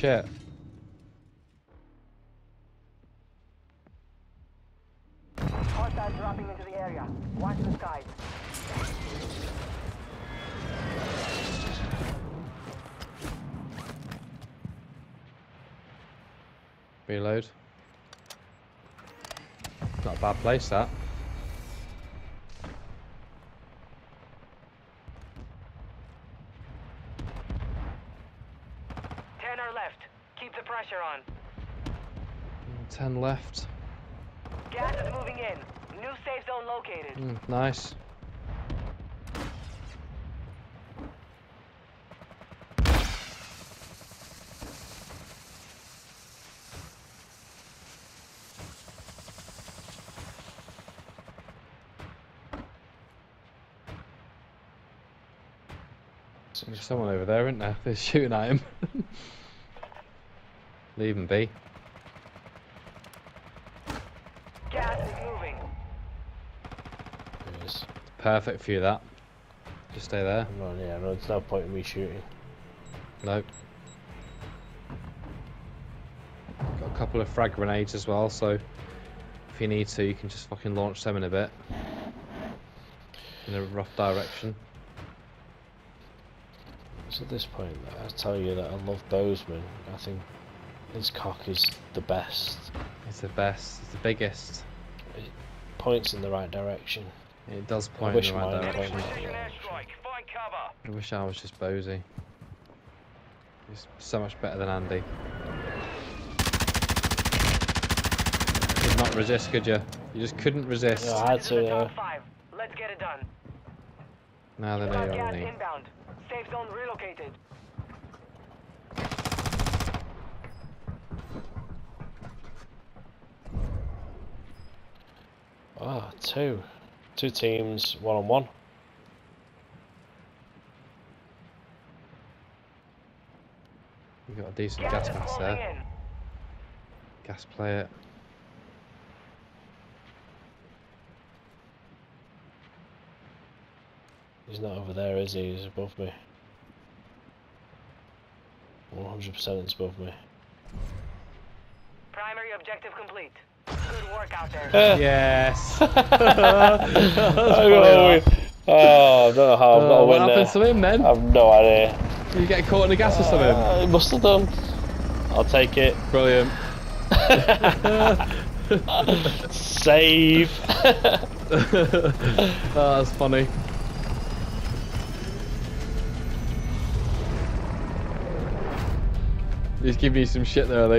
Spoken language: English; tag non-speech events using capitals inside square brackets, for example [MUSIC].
shit. Hostiles dropping into the area. Watch the skies. Reload. Not a bad place, that. Ten are left. Keep the pressure on. Ten left. Gas is moving in. New safe zone located. Mm, nice. There's someone over there, isn't there? [LAUGHS] They're shooting at him. [LAUGHS] Leave him be. Gas is moving. Yes. Perfect for you, that. Just stay there. No, yeah, no, there's no point in me shooting. Nope. Got a couple of frag grenades as well, so if you need to, you can just fucking launch them in a bit. In a rough direction. So at this point, I tell you that I love Bozeman. I think his cock is the best. It's the best, it's the biggest. It points in the right direction. It does point in the right mine direction. pointed. Precision airstrike. Find cover. I wish I was just Bozy. He's so much better than Andy. Could not resist, could you? You just couldn't resist. Yeah, I had This is the to. top Uh. Let's get it done. Now they know Got you're gas on me. Safe zone relocated. Two, two teams, one on one. We've got a decent Gas gas mask there. in. Gas play it. He's not over there, is he? He's above me. 100% it's above me. Primary objective complete. Good work out there. [LAUGHS] Yes! [LAUGHS] I got a win. Oh, I don't know how I've got Uh, a what win happened there. to him then? I have no idea. You get caught in the gas or something? Uh, he must have done. I'll take it. Brilliant. [LAUGHS] Save. oh, that's funny. He's giving you some shit there,